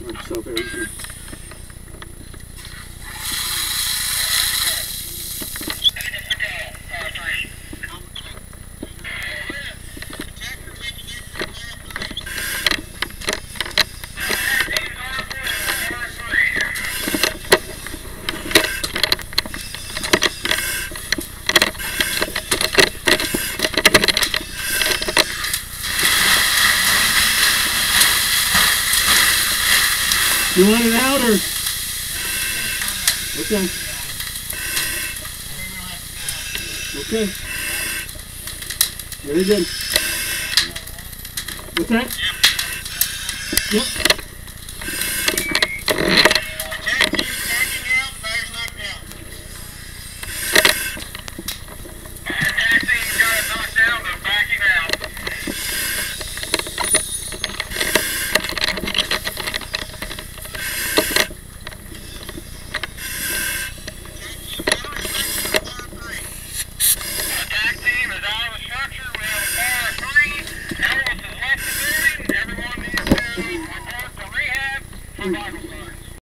I'm so very good. You want it out or? Okay. Okay. Very good. What's that? Yep. Amen.